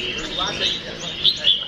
Di rumah.